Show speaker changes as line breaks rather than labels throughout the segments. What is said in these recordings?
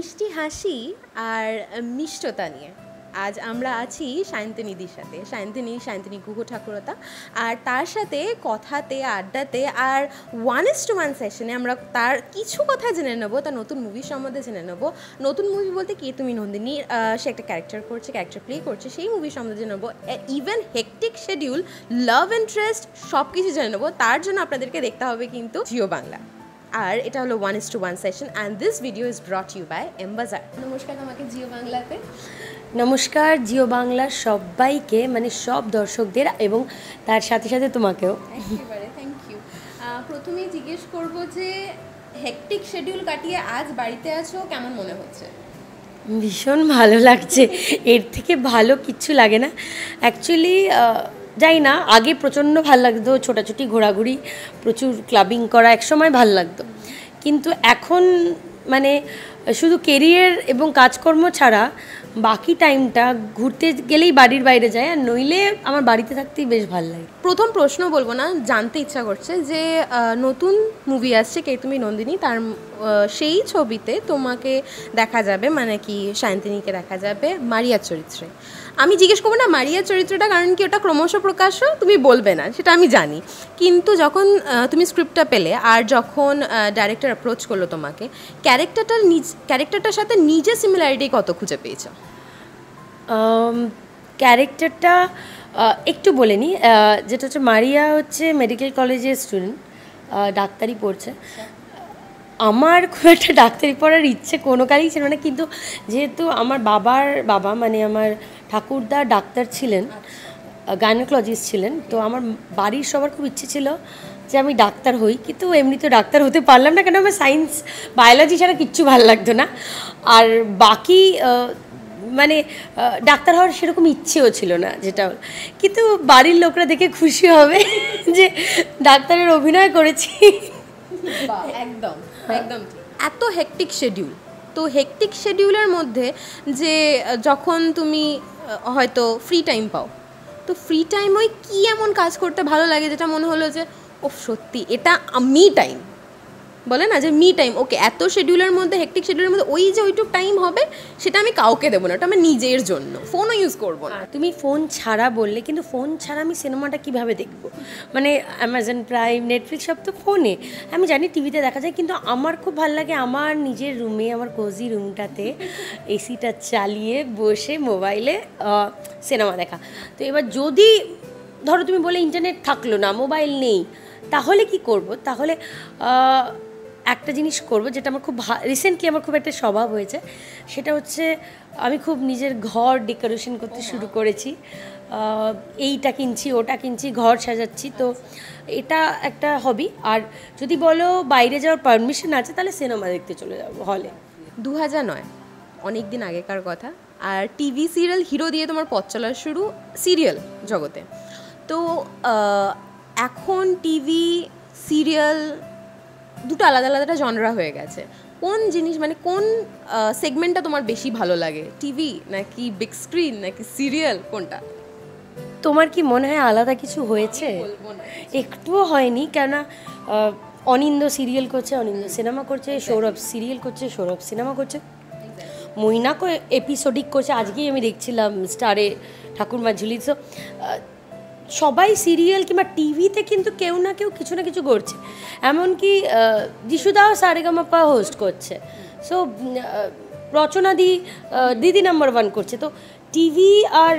মিষ্টি হাসি আর মিষ্টতা নিয়ে। আজ আমরা আছি সায়ন্তনীদির সাথে। সায়ন্তনী সায়ন্তনী গুহ ঠাকুরতা। আর তার সাথে কথাতে, আড্ডাতে আর ওয়ান ইস টু ওয়ান সেশনে আমরা তার কিছু কথা জেনে নেব, তার নতুন মুভি সম্বন্ধে জেনে নেব। নতুন মুভি বলতে কে? তুমি নন্দিনী সে একটা ক্যারেক্টার করছে ক্যারেক্টার প্লে করছে, সেই মুভি সম্বন্ধে জেনে নেব। Even hectic schedule love interest সব কিছু জেনে নেব। তার জন্য আপনাদেরকে দেখতে হবে কিন্তু জিও বাংলা আর এটা হলো one is to one session and this video is brought you by mBazaar নমস্কার আমাকে জিও বাংলাতে।
নমস্কার জিও বাংলার সবাইকে মানে সব দর্শকদের এবং তার সাথে সাথে তোমাকেও।
একেবারে থ্যাংক ইউ প্রথমেই জিজ্ঞেস করব যে হেকটিক শিডিউল কাটিয়ে আজ বাড়িতে আছো? কেমন মনে হচ্ছে?
ভীষণ ভালো লাগছে। এর থেকে ভালো কিচ্ছু লাগে না। অ্যাকচুয়ালি যাই না, আগে প্রচণ্ড ভালো লাগতো, ছোটাছুটি, ঘোরাঘুরি, প্রচুর ক্লাবিং করা, একসময় ভালো লাগতো। কিন্তু এখন মানে শুধু কেরিয়ার এবং কাজকর্ম ছাড়া বাকি টাইমটা ঘুরতে গেলেই বাড়ির বাইরে যায়, আর নইলে আমার বাড়িতে থাকতেই বেশ ভালো লাগে।
প্রথম প্রশ্ন বলব না, জানতে ইচ্ছা করছে যে নতুন মুভি আসছে, কে তুমি নন্দিনী? তার সেই ছবিতে তোমাকে দেখা যাবে মানে কি শান্তিনীকে দেখা যাবে মারিয়ার চরিত্রে। আমি জিজ্ঞেস করব, না, মারিয়ার চরিত্রটা কারণ কি ওটা ক্রমশ প্রকাশ্য? তুমি বলবে না, সেটা আমি জানি। কিন্তু যখন তুমি স্ক্রিপ্টটা পেলে আর যখন ডাইরেক্টর অ্যাপ্রোচ করল তোমাকে ক্যারেক্টারটার নিজ ক্যারেক্টারটার সাথে নিজের সিমিলারিটি কত খুঁজে পেয়েছ?
ক্যারেক্টারটা একটু বলে নিই যেটা হচ্ছে মারিয়া হচ্ছে মেডিকেল কলেজের স্টুডেন্ট ডাক্তারি পড়ছে। আমার খুব একটা ডাক্তারি পড়ার ইচ্ছে কোনো কালেই ছিল না, কিন্তু যেহেতু আমার বাবার বাবা মানে আমার ঠাকুরদা ডাক্তার ছিলেন গাইনোকোলজিস্ট ছিলেন, তো আমার বাড়ির সবার খুব ইচ্ছে ছিল যে আমি ডাক্তার হই, কিন্তু এমনিতে ডাক্তার হতে পারলাম না, কেন আমার সায়েন্স বায়োলজি ছাড়া কিচ্ছু ভালো লাগতো না। আর বাকি মানে ডাক্তার হওয়ার সেরকম ইচ্ছেও ছিল না যেটা। কিন্তু বাড়ির লোকরা দেখে খুশি হবে যে ডাক্তারের অভিনয় করেছি।
একদম। একদম এত হেকটিক শেডিউল তো হেকটিক শেডিউলের মধ্যে যে যখন তুমি হয়তো ফ্রি টাইম পাও তো ফ্রি টাইম ওই কী এমন কাজ করতে ভালো লাগে যেটা মনে হলো যে ও সত্যি এটা আমি টাইম বলে না যে মি টাইম ওকে এত শেডিউলের মধ্যে হেকটিক শেডিউলের মধ্যে ওই যে ওইটুক টাইম হবে, সেটা আমি কাউকে দেবো না, ওটা আমার নিজের জন্য। ফোনও ইউজ করব না।
তুমি ফোন ছাড়া বললে, কিন্তু ফোন ছাড়া আমি সিনেমাটা কীভাবে দেখব? মানে অ্যামাজন প্রাইম নেটফ্লিক্স সব তো ফোনে আমি জানি টিভিতে দেখা যায়, কিন্তু আমার খুব ভালো লাগে আমার নিজের রুমে আমার কোজি রুমটাতে এসিটা চালিয়ে বসে মোবাইলে সিনেমা দেখা। তো এবার যদি, ধরো তুমি বলে ইন্টারনেট থাকল না মোবাইল নেই, তাহলে কি করব? তাহলে একটা জিনিস করব যেটা আমার খুব রিসেন্টলি আমার খুব একটা স্বভাব হয়েছে। সেটা হচ্ছে, আমি খুব নিজের ঘর ডেকোরেশন করতে শুরু করেছি। এইটা কিনছি, ওটা কিনছি, ঘর সাজাচ্ছি। তো এটা একটা হবি আর যদি বলো বাইরে যাওয়ার পারমিশন আছে, তাহলে সিনেমা দেখতে চলে যাব হলে
দু হাজার নয় অনেক দিন আগেকার কথা। আর টিভি সিরিয়াল হিরো দিয়ে তোমার পথ চলার শুরু সিরিয়াল জগতে। তো এখন টিভি সিরিয়াল দুটো আলাদা আলাদা জনরা হয়ে গেছে। কোন জিনিস মানে কোন সেগমেন্টটা তোমার বেশি ভালো লাগে? টিভি নাকি বিগ স্ক্রিন নাকি সিরিয়াল কোনটা?
তোমার কি মনে হয় আলাদা কিছু হয়েছে? একটুও হয়নি কেননা অনিন্দ সিরিয়াল করছে অনিন্দ সিনেমা করছে সৌরভ সিরিয়াল করছে সৌরভ সিনেমা করছে। মৈনাকও এপিসোডিক করছে আজকেই আমি দেখছিলাম স্টারে ঠাকুরমা ঝুলি তো সবাই সিরিয়াল কিংবা টিভিতে কিন্তু কেউ না কেউ কিছু না কিছু করছে। এমনকি যিশুদাও সারেগামাপা হোস্ট করছে। সো রচনাদি দিদি নাম্বার ওয়ান করছে। তো টিভি আর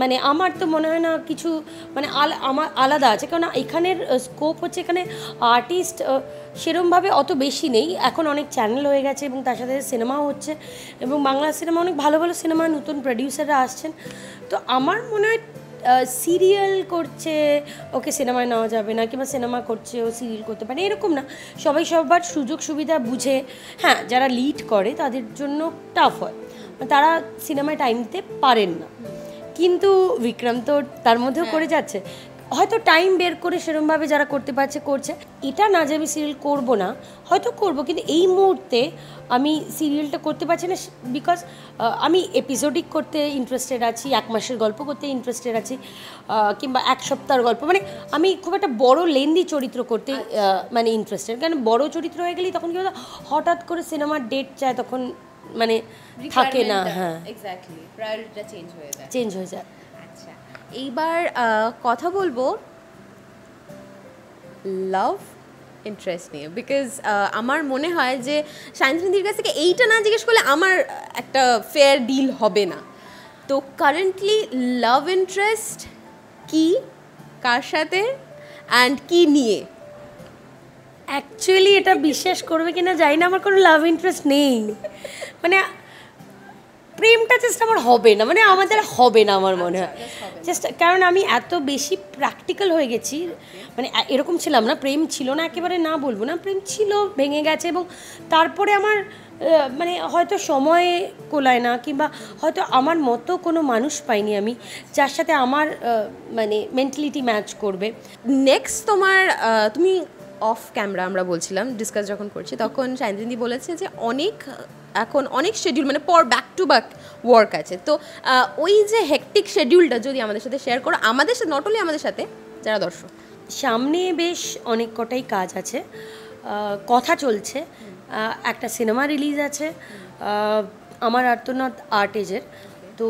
মানে আমার তো মনে হয় না কিছু মানে আমার আলাদা আছে। কারণ এখানের স্কোপ হচ্ছে এখানে আর্টিস্ট সেরমভাবে অত বেশি নেই। এখন অনেক চ্যানেল হয়ে গেছে এবং তার সাথে সিনেমাও হচ্ছে। এবং বাংলা সিনেমা, অনেক ভালো ভালো সিনেমা নতুন প্রডিউসাররা আসছেন। তো আমার মনে হয় সিরিয়াল করছে ওকে সিনেমায় নেওয়া যাবে না কিংবা সিনেমা করছে ও সিরিয়াল করতে পারে এরকম না। সবাই সবার সুযোগ সুবিধা বুঝে হ্যাঁ যারা লিড করে তাদের জন্য টাফ হয়। তারা সিনেমায় টাইম দিতে পারেন না। কিন্তু বিক্রম তো তার মধ্যেও করে যাচ্ছে। হয়তো টাইম বের করে সেরমভাবে যারা করতে পারছে করছে। এটা না যে আমি সিরিয়াল করব না হয়তো করব কিন্তু এই মুহূর্তে আমি সিরিয়ালটা করতে পারছি না বিকজ আমি এপিসোডিক করতে ইন্টারেস্টেড আছি এক মাসের গল্প করতে ইন্টারেস্টেড আছি কিংবা এক সপ্তাহের গল্প। মানে আমি খুব একটা বড় লেন্দি চরিত্র করতে মানে ইন্টারেস্টেড কারণ বড় চরিত্র হয়ে গেলেই তখন কি হতো হঠাৎ করে সিনেমার ডেট চায় তখন মানে থাকে না হ্যাঁ।
চেঞ্জ হয়ে যায়।
চেঞ্জ হয়ে যায়।
আচ্ছা এইবার কথা বলব লাভ ইন্টারেস্ট নিয়ে। বিকজ আমার মনে হয় যে সায়ন্তিনীদির কাছ থেকে এইটা না জিজ্ঞেস করলে আমার একটা ফেয়ার ডিল হবে না। তো কারেন্টলি লাভ ইন্টারেস্ট কি, কার সাথে অ্যান্ড কি নিয়ে?
অ্যাকচুয়ালি এটা বিশ্বাস করবে কিনা জানি না, আমার কোনো লাভ ইন্টারেস্ট নেই। মানে প্রেমটা জাস্ট আমার হবে না মানে আমাদের হবে না আমার মনে হয়। জাস্ট কারণ আমি এত বেশি প্র্যাকটিক্যাল হয়ে গেছি মানে এরকম ছিলাম না প্রেম ছিল না একেবারে না বলব না প্রেম ছিল ভেঙে গেছে এবং তারপরে আমার মানে হয়তো সময় কোলায় না কিংবা হয়তো আমার মতো কোনো মানুষ পাইনি আমি যার সাথে আমার মানে মেন্টালিটি ম্যাচ করবে।
নেক্সট তোমার তুমি অফ ক্যামেরা আমরা বলছিলাম ডিসকাস যখন করছি, তখন সায়ন্তিনী বলেছে যে অনেক, এখন অনেক শিডিউল মানে পর ব্যাক টু ব্যাক ওয়ার্ক আছে। তো ওই যে হেকটিক শিডিউলটা যদি আমাদের সাথে শেয়ার করো, আমাদের সাথে নট অনলি আমাদের সাথে, যারা দর্শক।
সামনে বেশ অনেক কটাই কাজ আছে। কথা চলছে। একটা সিনেমা রিলিজ আছে। আমার আর্তনাথ আর্টেজের তো,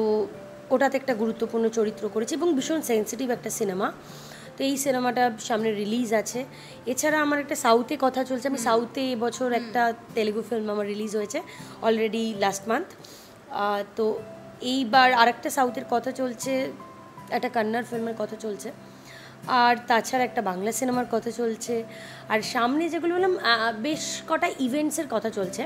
ওটাতে একটা গুরুত্বপূর্ণ চরিত্র করেছে এবং ভীষণ সেন্সিটিভ একটা সিনেমা তো এই সিনেমাটা সামনে রিলিজ আছে। এছাড়া আমার একটা সাউথে কথা চলছে আমি সাউথে এবছর একটা তেলেগু ফিল্ম আমার রিলিজ হয়েছে অলরেডি লাস্ট মান্থ তো এইবার আরেকটা সাউথের কথা চলছে একটা কন্নড় ফিল্মের কথা চলছে। আর তাছাড়া একটা বাংলা সিনেমার কথা চলছে। আর সামনে যেগুলো বললাম বেশ কটা ইভেন্টসের কথা চলছে।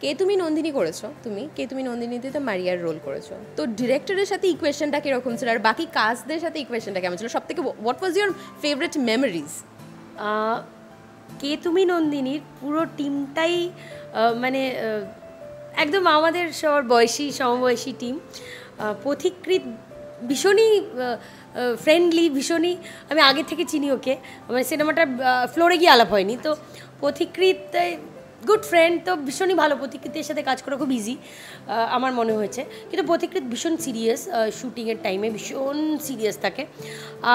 কে তুমি নন্দিনী করেছ? তুমি? কে তুমি নন্দিনীতে তো মারিয়ার রোল করেছ? তো ডিরেক্টরের সাথে ইকুয়েশনটা কীরকম ছিল? আর বাকি কাজদের সাথে ইকুয়েশনটা কেমন ছিল? সব থেকে what was your favourite memories
কে তুমি নন্দিনীর পুরো টিমটাই মানে একদম আমাদের সবার বয়সী সমবয়সী টিম পথিকৃত ভীষণই ফ্রেন্ডলি, ভীষণই, আমি আগে থেকে চিনি ওকে। মানে সিনেমাটা ফ্লোরে গিয়ে আলাপ হয়নি। তো পথিকৃত গুড ফ্রেন্ড তো ভীষণই ভালো। পথিকৃতের সাথে কাজ করা খুব ইজি আমার মনে হয়েছে। কিন্তু পথিকৃত ভীষণ সিরিয়াস শুটিংয়ের টাইমে ভীষণ সিরিয়াস থাকে।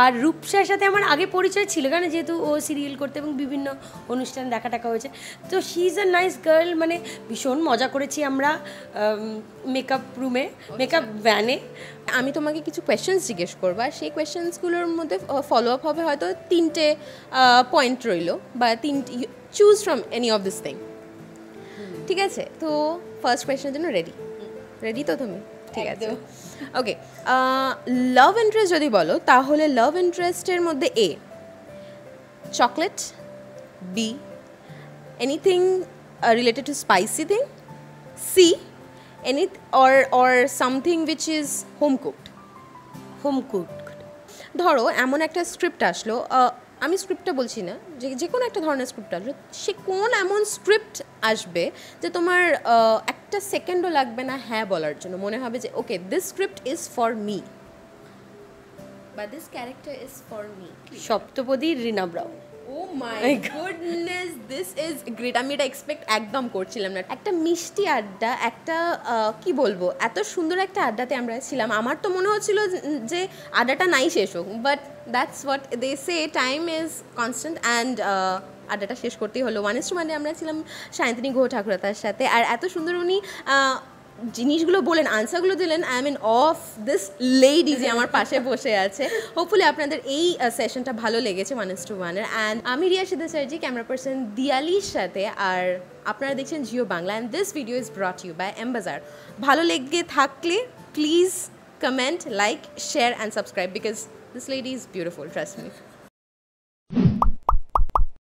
আর রূপসার সাথে আমার আগে পরিচয় ছিল কারণ যেহেতু ও সিরিয়াল করতে এবং বিভিন্ন অনুষ্ঠানে দেখা টাকা হয়েছে। তো she is a nice girl মানে ভীষণ মজা করেছি আমরা মেকআপ রুমে মেকআপ ভ্যানে
আমি তোমাকে কিছু কোয়েশ্চেন্স জিজ্ঞেস করব, আর সেই কোয়েশ্চেন্সগুলোর মধ্যে ফলো আপ হবে হয়তো তিনটে পয়েন্ট রইল, বা তিনটে choose from any of this thing ঠিক আছে? তো ফার্স্ট কোয়েশ্চেনের জন্য রেডি রেডি তো তুমি? ঠিক আছে। ওকে লাভ ইন্টারেস্ট যদি বলো তাহলে লাভ ইন্টারেস্টের মধ্যে A chocolate B anything related to spicy thing C any or or something which is home cooked.
Home cook
ধরো এমন একটা স্ক্রিপ্ট আসলো আমি স্ক্রিপ্টটা বলছি না যে যে কোনো একটা ধরনের স্ক্রিপ্ট আসলো সে কোন এমন স্ক্রিপ্ট আসবে যে তোমার একটা সেকেন্ডও লাগবে না হ্যাঁ বলার জন্য। মনে হবে যে okay this script is for me বা this character is for me
Saptapadi Rina Brown
oh my goodness this is great আমি এটা এক্সপেক্ট একদম করছিলাম না। একটা মিষ্টি আড্ডা একটা কি বলব এত সুন্দর একটা আড্ডাতে আমরা ছিলাম। আমার তো মনে হচ্ছিল যে- যে আড্ডাটা নাই শেষ হোক but that's what they say time is constant and আড্ডাটা শেষ করতেই হলো। ওয়ান টু মানে আমরা ছিলাম সায়ন্তিনী ঘোষ ঠাকুরতার সাথে। আর এত সুন্দর উনি জিনিসগুলো বলেন আনসারগুলো দিলেন। I mean of this lady যে আমার পাশে বসে আছে। হোপফুলি আপনাদের এই সেশনটা ভালো লেগেছে one is to one and আমি রিয়া সিদ্ধা স্যারজি ক্যামেরা পার্সন দিয়ালির সাথে। আর আপনারা দেখছেন Jio Bangla and this video is brought you by mBazaar ভালো লেগে থাকলে please comment like share and subscribe because this lady is beautiful trust me